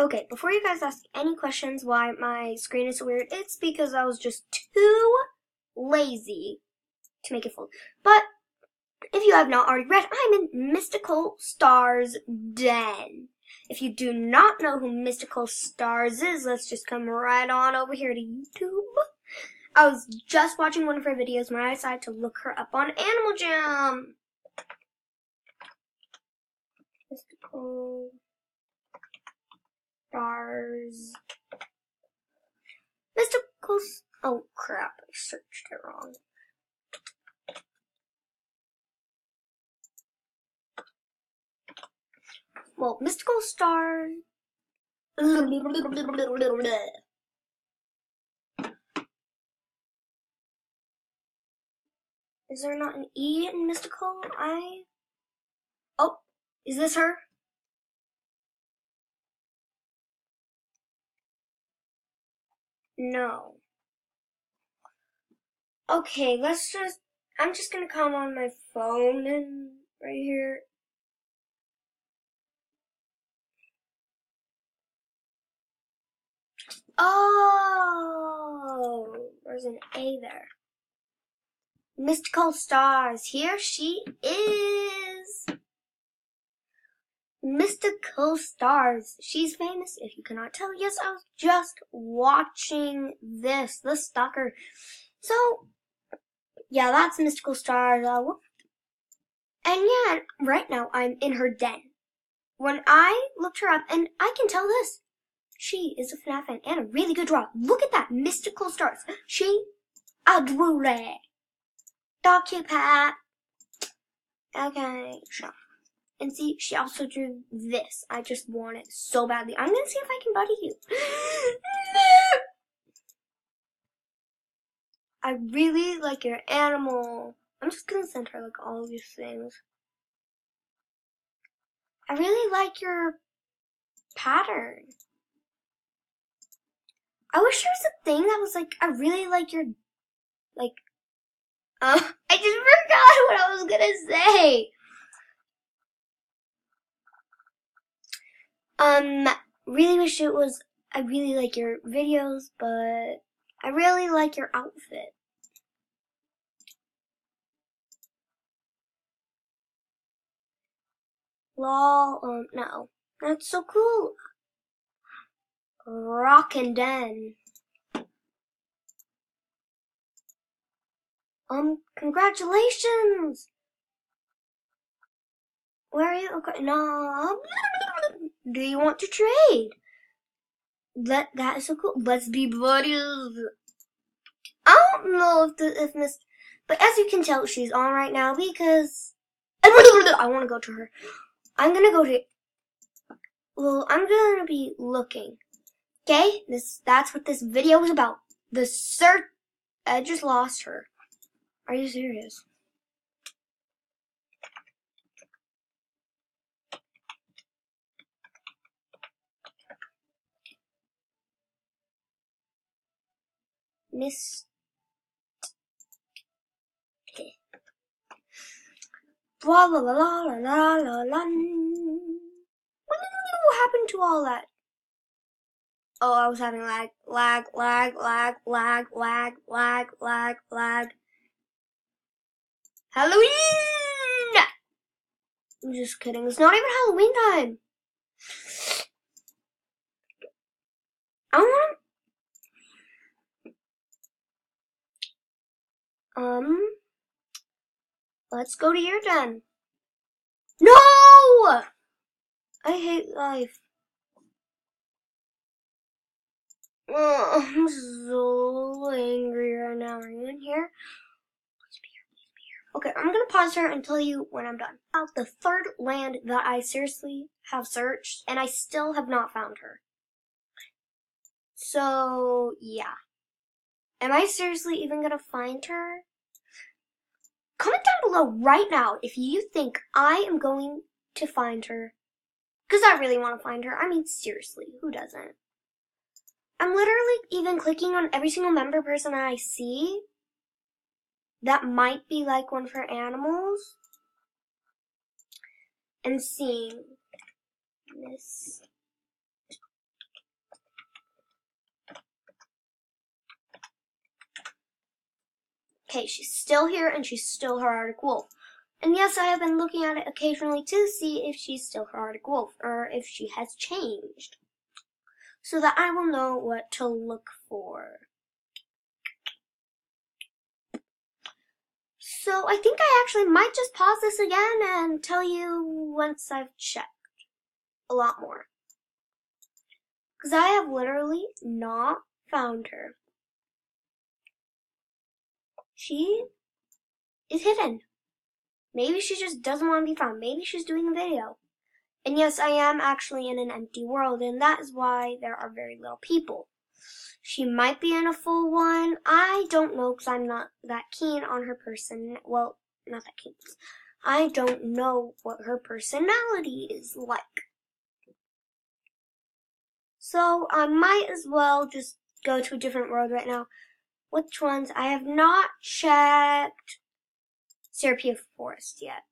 Okay, before you guys ask any questions why my screen is weird, it's because I was just too lazy to make it full. But if you have not already read, I'm in Mystical Stars Den. If you do not know who Mystical Stars is, let's just come right on over here to YouTube. I was just watching one of her videos when I decided to look her up on Animal Jam. Mystical Stars. Mystical. Oh crap! I searched it wrong. Well, mystical star. Is there not an E in mystical? I. Oh, is this her? No. Okay, let's just. I'm just gonna come on my phone and right here. Oh, there's an A there. Mystical stars. Here she is. Mystical stars. She's famous, if you cannot tell. Yes, I was just watching this, the stalker. So, yeah, that's Mystical stars. Uh, and yeah, right now I'm in her den. When I looked her up, and I can tell this, she is a FNAF fan and a really good draw. Look at that, mystical stars. She drew it. Dog cute pat. Okay, sure. And see, she also drew this. I just want it so badly. I'm gonna see if I can buddy you. I really like your animal. I'm just gonna send her like all these things. I really like your pattern. I wish there was a thing that was like, I really like your, like, uh, I just forgot what I was gonna say. Um, really wish it was, I really like your videos, but I really like your outfit. Lol, um, no. That's so cool. Rockin' Den. Um, congratulations! Where are you? Okay, no. Do you want to trade? That that is so cool. Let's be buddies. I don't know if the if Miss, but as you can tell, she's on right now because I want to go to her. I'm gonna go to. Well, I'm gonna be looking. Okay, this that's what this video is about. The search. I just lost her. Are you serious? Miss. Okay. La la la la la la la. What happened to all that? Oh, I was having lag, lag, lag, lag, lag, lag, lag, lag, lag. Halloween! I'm just kidding. It's not even Halloween time. I want Um, let's go to your den. No! I hate life. Oh, I'm so angry right now. Are you in here? Okay, I'm gonna pause here and tell you when I'm done. About the third land that I seriously have searched, and I still have not found her. So, yeah. Am I seriously even gonna find her? Comment down below right now if you think I am going to find her. Because I really want to find her. I mean, seriously, who doesn't? I'm literally even clicking on every single member person I see that might be like one her animals and seeing this Okay, she's still here and she's still her Arctic Wolf. And yes, I have been looking at it occasionally to see if she's still her Arctic Wolf or if she has changed. So that I will know what to look for. So I think I actually might just pause this again and tell you once I've checked a lot more. Because I have literally not found her. She is hidden. Maybe she just doesn't want to be found. Maybe she's doing a video. And yes, I am actually in an empty world, and that is why there are very little people. She might be in a full one. I don't know because I'm not that keen on her person. Well, not that keen. I don't know what her personality is like. So I might as well just go to a different world right now. Which ones? I have not checked Sarepia Forest yet.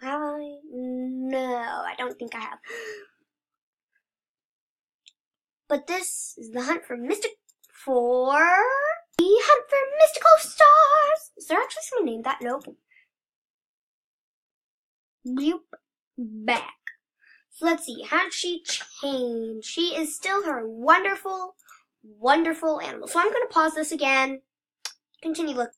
Have I? No, I don't think I have. But this is the hunt for mystic for the hunt for mystical stars. Is there actually someone named that? Nope. Bloop back. So let's see. How did she change? She is still her wonderful, wonderful animal. So I'm going to pause this again. Continue look.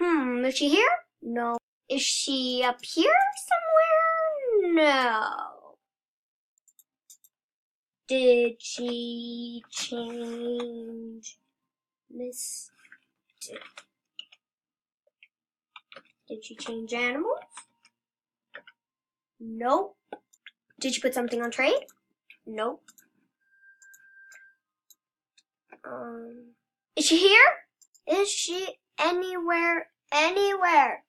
Hmm, is she here? No. Is she up here somewhere? No. Did she change Miss? Did she change animals? Nope. Did she put something on trade? Nope. Um, is she here? Is she anywhere? Anywhere?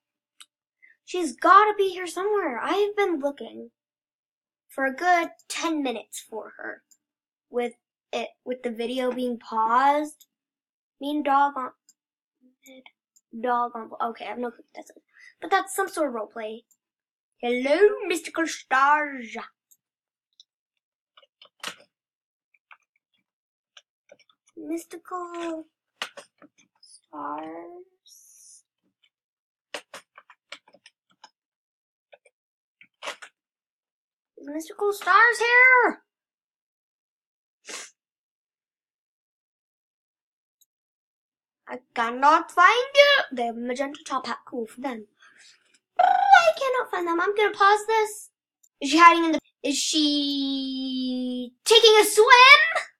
She's gotta be here somewhere. I've been looking for a good 10 minutes for her with it with the video being paused. Mean dog on dog on okay, I have no clue what that. But that's some sort of role play. Hello, mystical stars. Mystical stars. Is mystical stars here? I cannot find it. A magenta top hat. Cool for them. I cannot find them. I'm gonna pause this. Is she hiding in the... Is she... taking a swim?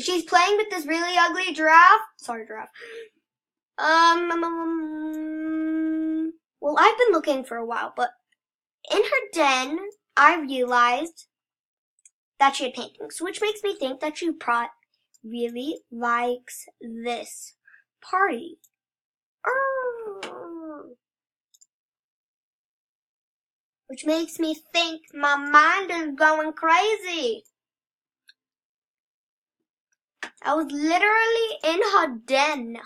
She's playing with this really ugly giraffe. Sorry, giraffe. Um, um, um, well, I've been looking for a while, but in her den, I realized that she had paintings, which makes me think that she pro- really likes this party. Which makes me think my mind is going crazy. I was literally in her den.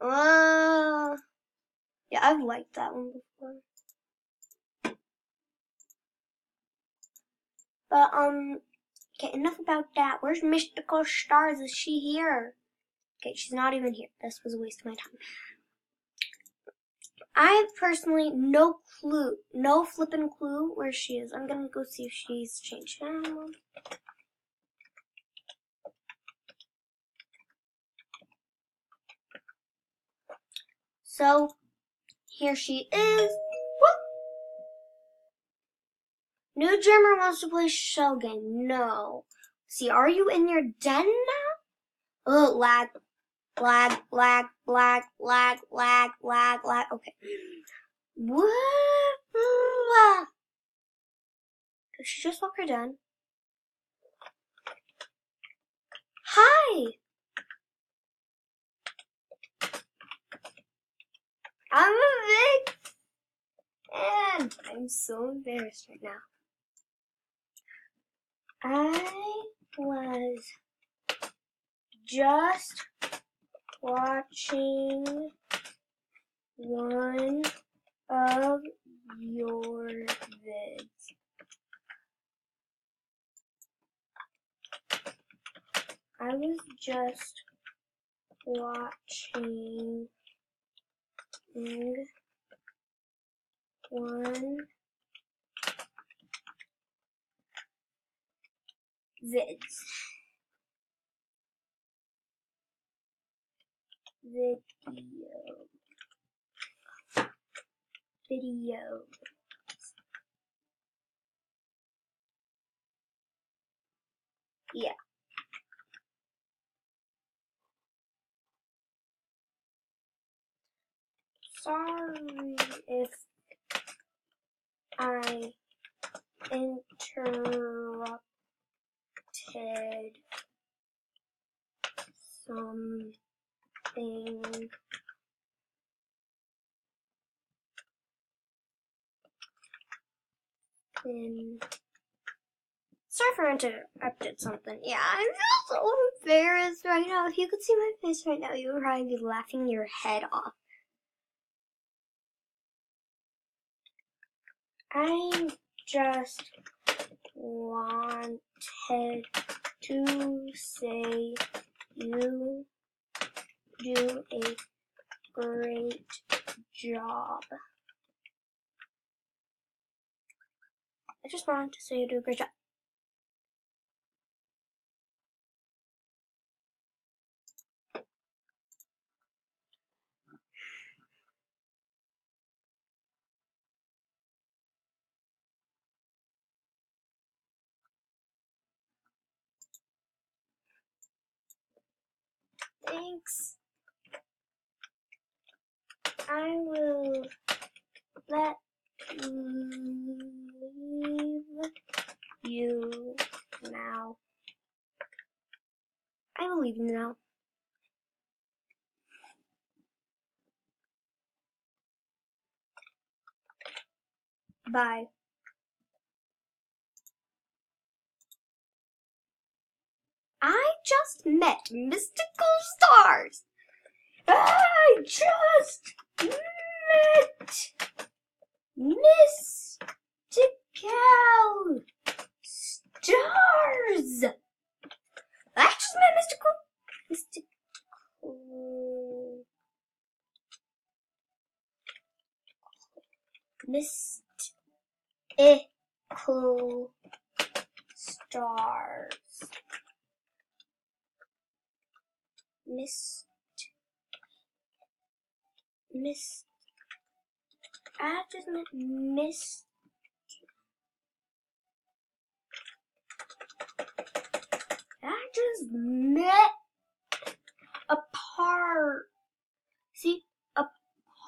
Uh, yeah, I've liked that one before. But, um, okay, enough about that. Where's Mystical Stars? Is she here? Okay, she's not even here. This was a waste of my time. I have personally no clue, no flippin' clue where she is. I'm gonna go see if she's changed. So, here she is. New Jammer wants to play shell game. No. See, are you in your den now? Oh, lag, lag, lag, lag, lag, lag, lag, lag. Okay. Did she just walk her den? Hi! I'm a big and I'm so embarrassed right now. I was just watching one of your vids. I was just watching one vids. Video. Video. Yeah. Sorry if I interrupted something. In Sorry for interrupted something. Yeah, I feel so embarrassed right now. If you could see my face right now, you would probably be laughing your head off. I just wanted to say you do a great job. I just wanted to say you do a great job. Thanks. I will let leave you now. I will leave you now. Bye. I just met mystical stars. I just met mystical stars. I just met mystical, mystical. Mystical stars. missed missed I just meant missed I just met a part see a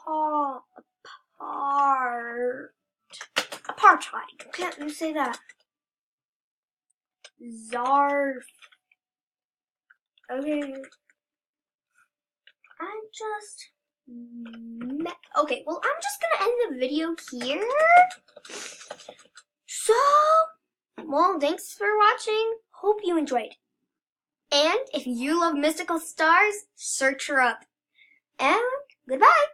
part a part apartheid can't you say that? Zarf. Okay. I just. Mm, okay, well, I'm just gonna end the video here. So, well, thanks for watching. Hope you enjoyed. And if you love mystical stars, search her up. And goodbye.